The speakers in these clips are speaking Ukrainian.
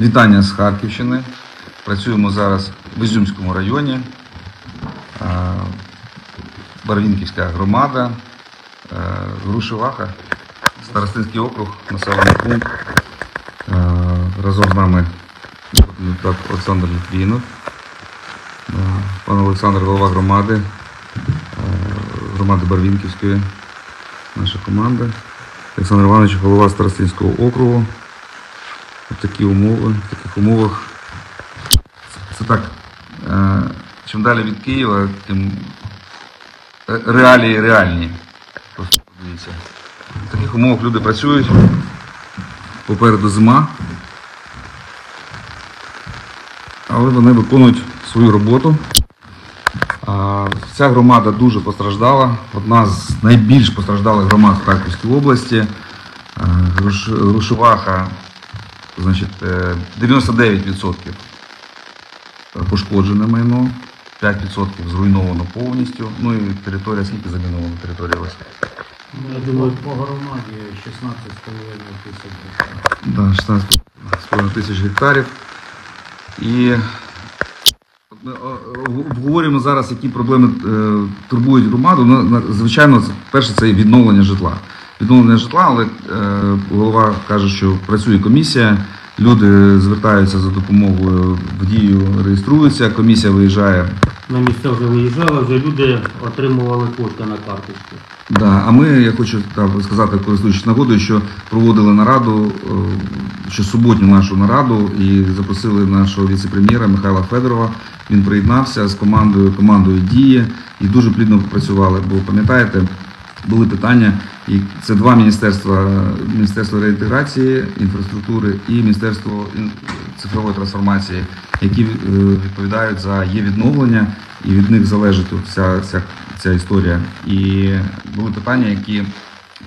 Вітання з Харківщини. Працюємо зараз в Ізюмському районі. Барвінківська громада, е, Грушеваха, Старостинський округ, населений пункт. Е, Разом з нами депутат Олександр Літвінов, е, пан Олександр, голова громади, громади Барвінківської, наша команда. Олександр Іванович, голова Старостинського округу. Такі умови, в таких умовах. Це так. е, Чим далі від Києва, тим е, реалії реальні. Просто подивіться. В таких умовах люди працюють. Попереду зима. Але вони виконують свою роботу. Ця громада дуже постраждала. Одна з найбільш постраждалих громад в Харківській області. А, Грушеваха, значить, е, 99% пошкоджене майно, 5% зруйновано повністю. Ну і територія, скільки замінована територія вас? Я думаю, по громаді 16,5 тисяч гектарів. Да, 16,5 тисяч гектарів. І ми, обговорюємо зараз, які проблеми е, турбують громаду. Ну, Звичайно, перше це відновлення житла. Відновлення житла, але е, голова каже, що працює комісія, люди звертаються за допомогою в дію, реєструються, комісія виїжджає. На місця вже виїжджали, вже люди отримували кошти на карточку. Да, а ми, я хочу так, сказати, користуючись нагодою, що проводили нараду, е, щосуботню нашу нараду і запросили нашого віце-прем'єра Михайла Федорова. Він приєднався з командою, командою дії і дуже плідно працювали. Бо пам'ятаєте, були питання, і це два міністерства: Міністерство реінтеграції, інфраструктури і Міністерство ін- цифрової трансформації, які е, відповідають за є відновлення, і від них залежить вся, вся ця історія. І були питання, які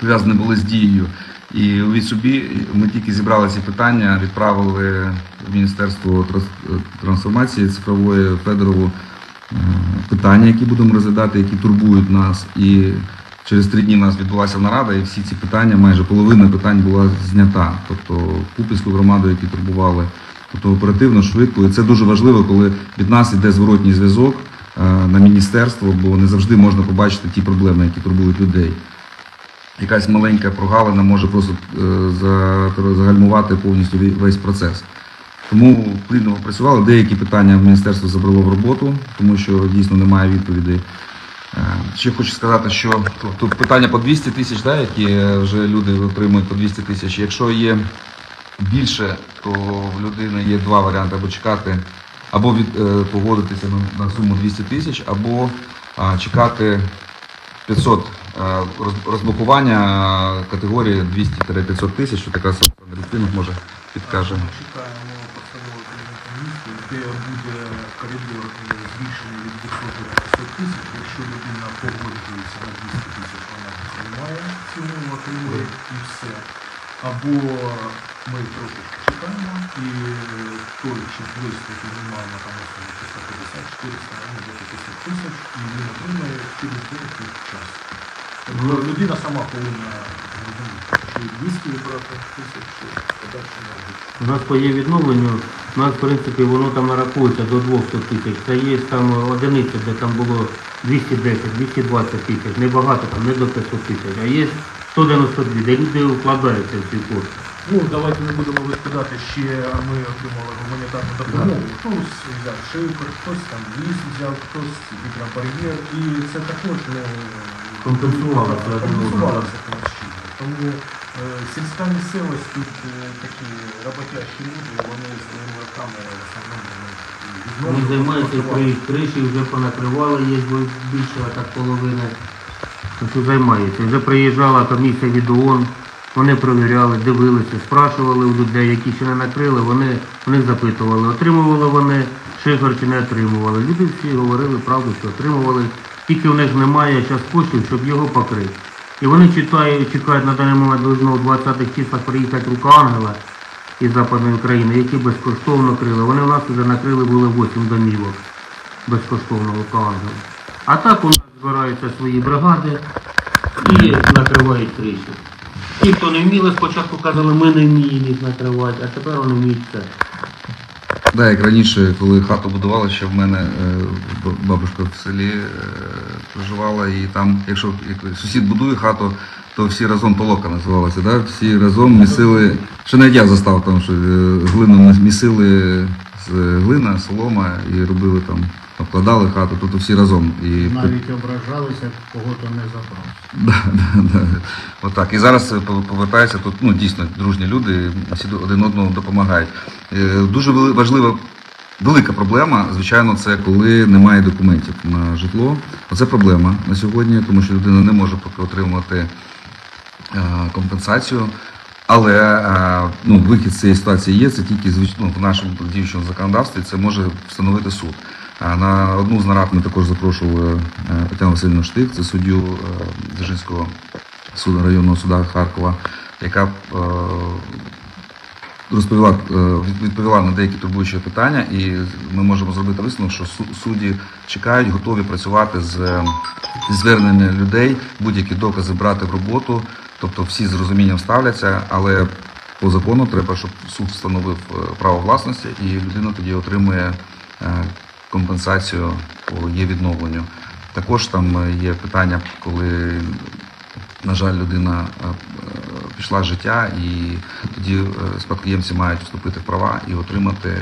пов'язані були з дією. І у собі ми тільки зібрали ці питання, відправили в Міністерство трансформації цифрової Федорову е, питання, які будемо розглядати, які турбують нас. І через три дні у нас відбулася нарада, і всі ці питання, майже половина питань була знята. Тобто Купівську громаду, які турбували, тобто оперативно, швидко. І це дуже важливо, коли від нас йде зворотній зв'язок е, на міністерство, бо не завжди можна побачити ті проблеми, які турбують людей. Якась маленька прогалина може просто е, загальмувати повністю весь процес. Тому плідно працювали. Деякі питання в міністерство забрало в роботу, тому що дійсно немає відповідей. Е, Ще хочу сказати, що тут- питання по 200 тисяч, да, які е, вже люди отримують по 200 тисяч. Якщо є більше, то в людини є два варіанти: або чекати, або від, е, погодитися на, на суму 200 тисяч, або а, чекати 500 е, роз- розблокування категорії 200-500 тисяч, що якраз Олександр Літвінов може підкаже. Де буде коридор е, збільшений від 200 до 500 тисяч. Якщо людина погоджується на 200 тисяч, вона приймає умову, отримує і все. Або ми трохи чекаємо, і той, чи близько мінімально там особливо 350, 400, ну, до 500 тисяч, і він отримає через деякий час. Тобто людина сама повинна 200 брати тисяч, подальше не. У нас по є відновленню, у нас, в принципі, воно там нарахується до 200 тисяч. Це є там одиниця, де там було 210, 220 тисяч, небагато, там не до 500 тисяч, а є 192, де люди вкладаються в ці кошти. Ну, давайте не будемо викидати ще, ми отримали гуманітарну допомогу. Хтось взяв шифр, хтось там ліс взяв, хтось вітропар'єр. І це також ну, Компенсувалося, я думаю, компенсувалося. Тому сільська місцевість тут е, такі роботящі люди, вони своїми руками в основному ну, Вони займаються готувати. криші, вже понакривали, є більше так половини. Що займаються. Вже приїжджала комісія від ООН, вони перевіряли, дивилися, спрашували у людей, які ще не накрили, вони, вони запитували, отримували вони шифер чи не отримували. Люди всі говорили правду, що отримували. Тільки у них немає зараз коштів, щоб його покрити. І вони чекають, чекають на даний момент должно у 20-х числах приїхати рука ангела із Западної України, які безкоштовно крили. Вони у нас вже накрили були 8 домівок безкоштовно рука ангела. А так у нас збираються свої бригади і накривають криші. Ті, хто не вміли, спочатку казали, ми не вміємо їх накривати, а тепер вони вміють це. Да, як раніше, коли хату будували, ще в мене е, бабушка в селі е, проживала, і там, якщо як сусід будує хату, то всі разом толока називалася, да? всі разом місили, ще навіть я застав там, що е, глину місили з глина, солома і робили там, обкладали хату, тобто всі разом. І Навіть ображалися, кого то не забрав. Да, да, да. Отак. І зараз е, повертаються тут ну, дійсно дружні люди, всі один одному допомагають. Е, Дуже важлива, велика проблема, звичайно, це коли немає документів на житло. Оце проблема на сьогодні, тому що людина не може поки отримати е, компенсацію. Але ну, вихід з цієї ситуації є, це тільки звич- ну, в нашому діючому законодавстві це може встановити суд. На одну з нарад ми також запрошували е, Тетяну Васильівну Штик, це суддю е, Дзержинського суду районного суда Харкова, яка е, розповіла, відповіла на деякі турбуючі питання, і ми можемо зробити висновок, що су- судді чекають, готові працювати з, зверненнями людей, будь-які докази брати в роботу, тобто всі з розумінням ставляться, але по закону треба, щоб суд встановив право власності, і людина тоді отримує компенсацію по є відновленню. Також там е, є питання, коли на жаль, людина е, е, пішла з життя, і тоді спадкоємці мають вступити в права і отримати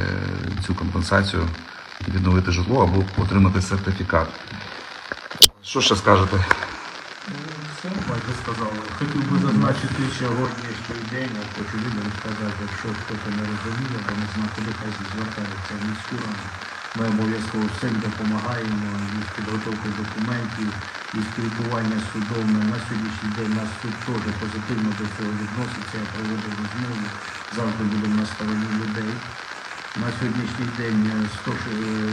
цю компенсацію, відновити житло або отримати сертифікат. Що ще скажете? Все, майже сказали. Хотів би Зазначити сьогоднішній день, я хочу людям сказати, якщо хтось не розуміє, бо не знає, куди хай звертається міську раду. Ми обов'язково всім допомагаємо із підготовкою документів, і спілкування судом. На сьогоднішній день наш суд теж позитивно до цього відноситься, я проводив розмови, завжди будемо на стороні людей. На сьогоднішній день е, 100, е,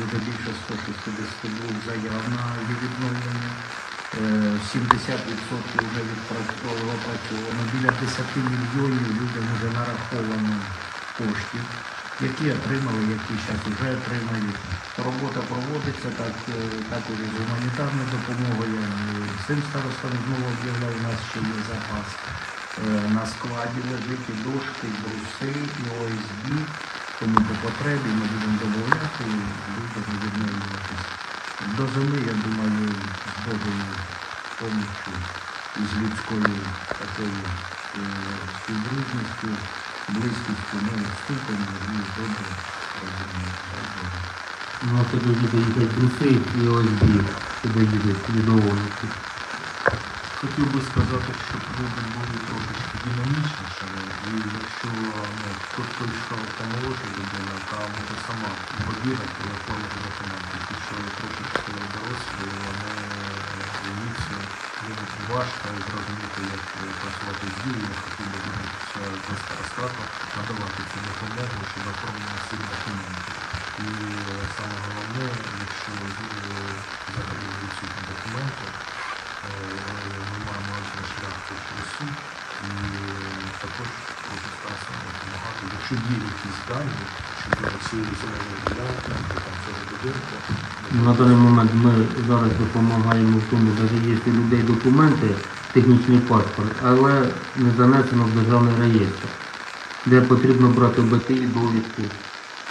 вже більше 162 заяв на відновлення. Е, 70% вже відпрацьовано. Біля 10 мільйонів людям вже нараховано коштів, які отримали, які зараз вже отримають. Робота проводиться так, е, також з гуманітарною допомогою. Цим старостам знову об'являв, у нас ще є запас. Е, На складі лежить і дошки, і бруси, і ОСБ. Тому по потребі ми будемо додавати і людям відновлюватися. До зими, я думаю, з Божою поміччю з людською такою е, співдружністю, близькістю, ми вступимо і добре розуміємо. Ну, а тоді доїхати бруси і ОСБ, сюди їдуть відновлювати. Хотів би сказати, що люди були трошечки динамічнішими, і якщо ну, хто хто йшов там молодша людина, та може сама і оформити документи. Ті, що трошечки дорослі, вони їм важко зрозуміти, як працювати з дією, хотів би звернутися старостату, надавати цю допомогу щодо оформлення всіх документів. І е, саме головне, якщо е, взагалі відсутні документи, Е, Ми маємо один шлях через суд і також хочу старатися допомагати. Якщо є якісь дані будинку, На даний момент ми зараз допомагаємо в тому, що є людей документи, технічний паспорт, але не занесено в державний реєстр, де потрібно брати БТІ довідку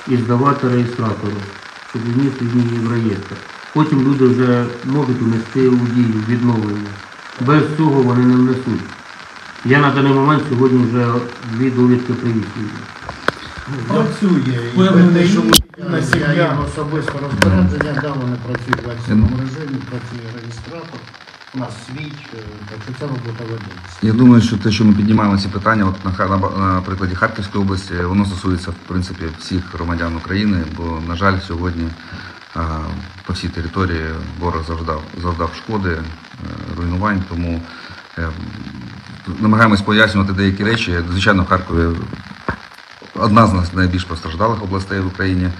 і здавати реєстратору, щоб вніс її в реєстр. Потім люди вже можуть внести у дію відновлення. Без цього вони не внесуть. Я на даний момент сьогодні вже дві довідки привіз. Працює. що на Я сім'я. їм особисто розпорядження, да, вони працюють в акційному режимі, працює реєстратор, у нас свій, е, так що ця робота ведеться. Я думаю, що те, що ми піднімаємо ці питання, от на, на, на прикладі Харківської області, воно стосується в принципі всіх громадян України, бо, на жаль, сьогодні а, по всій території ворог завдав, завдав шкоди, е, руйнувань, тому е, намагаємось пояснювати деякі речі. Звичайно, в Харкові одна з найбільш постраждалих областей в Україні.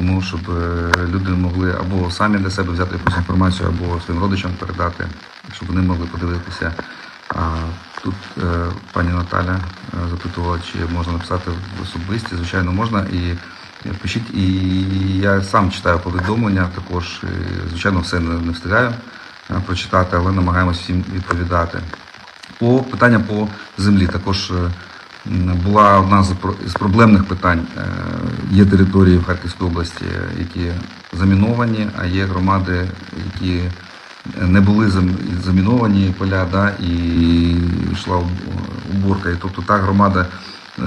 Тому щоб е, люди могли або самі для себе взяти якусь інформацію, або своїм родичам передати, щоб вони могли подивитися. А тут е, пані Наталя е, запитувала, чи можна написати в особисті. Звичайно, можна. І пишіть. І я сам читаю повідомлення, також, звичайно, все не, встигаю прочитати, але намагаємось всім відповідати. По питання по землі також була одна з про- з проблемних питань. Е, є території в Харківській області, які заміновані, а є громади, які не були зам- заміновані поля, да, і йшла уб- уборка. І тобто та громада,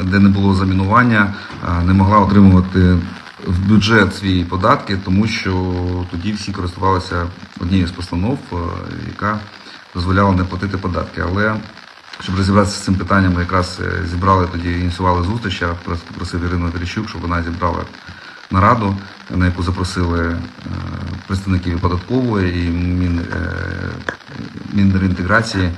де не було замінування, не могла отримувати в бюджет свої податки, тому що тоді всі користувалися однією з постанов, е, яка дозволяла не платити податки. Але щоб розібратися з цим питанням, ми якраз е, зібрали тоді, ініціювали зустріч. Я просив Ірину Верещук, щоб вона зібрала нараду, на яку запросили е, представників податкової і Мін, е, Мінреінтеграції.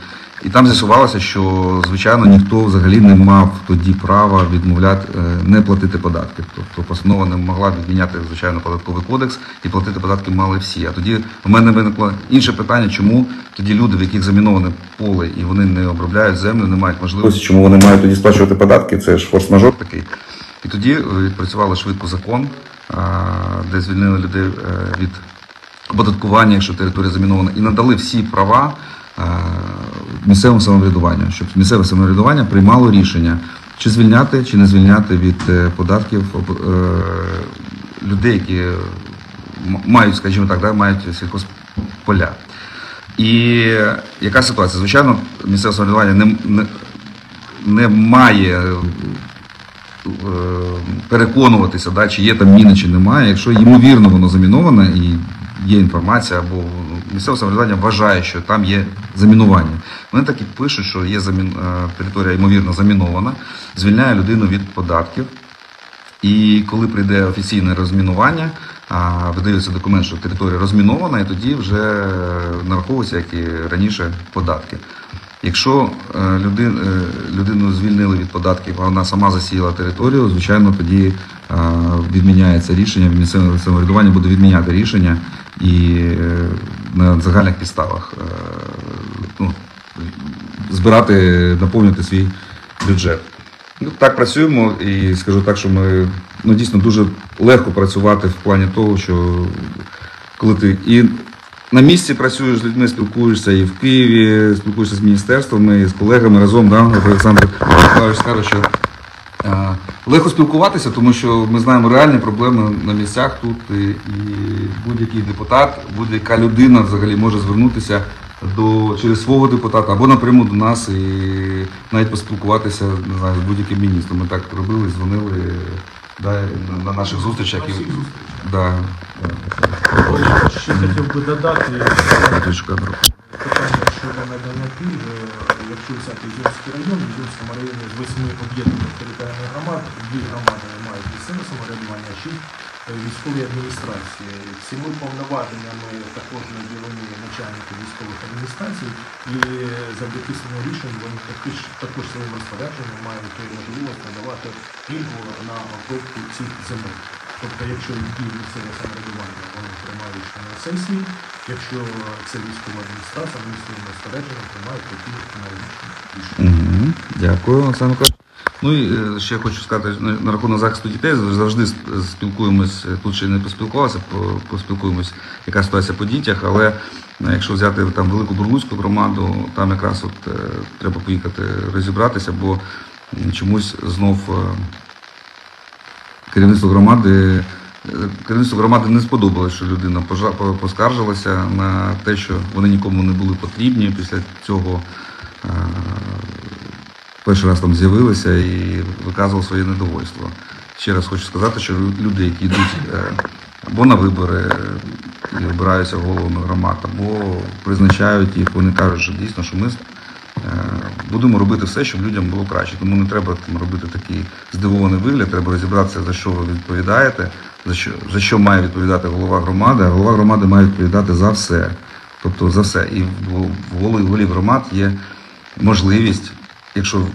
І там з'ясувалося, що звичайно ніхто взагалі не мав тоді права відмовляти е, не платити податки. Тобто постанова не могла відміняти звичайно податковий кодекс і платити податки мали всі. А тоді у мене виникло інше питання, чому тоді люди, в яких заміноване поле і вони не обробляють землю, не мають можливості, чому вони мають тоді сплачувати податки? Це ж форс-мажор такий. І тоді е, відпрацювали швидко закон, де звільнили людей е, від оподаткування, якщо територія замінована, і надали всі права місцевому самоврядуванню, щоб місцеве самоврядування приймало рішення, чи звільняти, чи не звільняти від е, податків е, людей, які мають, скажімо так, да, мають сільхозполя. І яка ситуація? Звичайно, місцеве самоврядування не, не, не має е, переконуватися, да, чи є там міни, чи немає. Якщо ймовірно воно заміноване і є інформація, або місцеве самоврядування вважає, що там є замінування. Вони так і пишуть, що є замін... е, територія ймовірно замінована, звільняє людину від податків. І коли прийде офіційне розмінування, видається документ, що територія розмінована, і тоді вже нараховуються, як і раніше, податки. Якщо е, е, людину звільнили від податків, а вона сама засіяла територію, звичайно, тоді е, відміняється рішення, місцеве самоврядування буде відміняти рішення і е, на загальних підставах е, ну, збирати, наповнювати свій бюджет. Ну, так працюємо і скажу так, що ми ну, дійсно дуже легко працювати в плані того, що коли ти і на місці працюєш з людьми, спілкуєшся і в Києві, спілкуєшся з міністерствами, і з колегами разом, да, Олександр скаже, що легко спілкуватися, тому що ми знаємо реальні проблеми на місцях тут, і, і будь-який депутат, будь-яка людина взагалі може звернутися до через свого депутата або напряму до нас і навіть поспілкуватися не знаю, з будь-яким міністром. Ми так робили, дзвонили да, на, на наших зустрічах. І, зустрічах. да, Ще хотів би додати да, да. питання щодо надання пільги. Якщо взяти Ізюмський район, в Ізюмському районі з восьми об'єднаних територіальних громад, дві громади мають місцеве самоврядування, а шість е, військові адміністрації. Цими повноваженнями також наділені начальники військових адміністрацій, і завдяки своєму рішенню вони також, також своїм розпорядженням мають можливість надавати пільгу на обробку цих земель. Тобто, якщо діє місцеве самоврядування, вони приймають рішення на сесії, якщо це військова адміністрація, вони своїм розпорядженням приймають такі аналогічні рішення. Дякую, Олександр. Ну і е, ще хочу сказати на, на рахунок захисту дітей. Завжди спілкуємось, е, тут ще не поспілкувалися, по- поспілкуємось, яка ситуація по дітях, але е, якщо взяти там велику Бурлуцьку громаду, там якраз от е, треба поїхати розібратися, бо чомусь знов керівництво громади. е, Керівництво громади не сподобалось, що людина поскаржилася на те, що вони нікому не були потрібні. Після цього е, перший раз там з'явилися і виказував своє недовольство. Ще раз хочу сказати, що люди, які йдуть е, або на вибори і обираються головами громад, або призначають їх, вони кажуть, що дійсно, що ми будемо робити все, щоб людям було краще. Тому не треба там робити такий здивований вигляд, треба розібратися, за що ви відповідаєте, за що, за що має відповідати голова громади, а голова громади має відповідати за все. Тобто за все. І в голів громад є можливість, якщо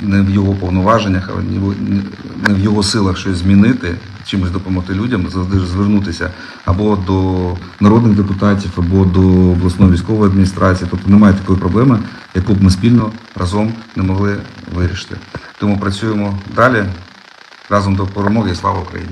не в його повноваженнях, але не в- його силах щось змінити, чимось допомогти людям, завжди звернутися або до народних депутатів, або до обласної військової адміністрації. Тобто немає такої проблеми, яку б ми спільно разом не могли вирішити. Тому працюємо далі разом до перемоги слава Україні!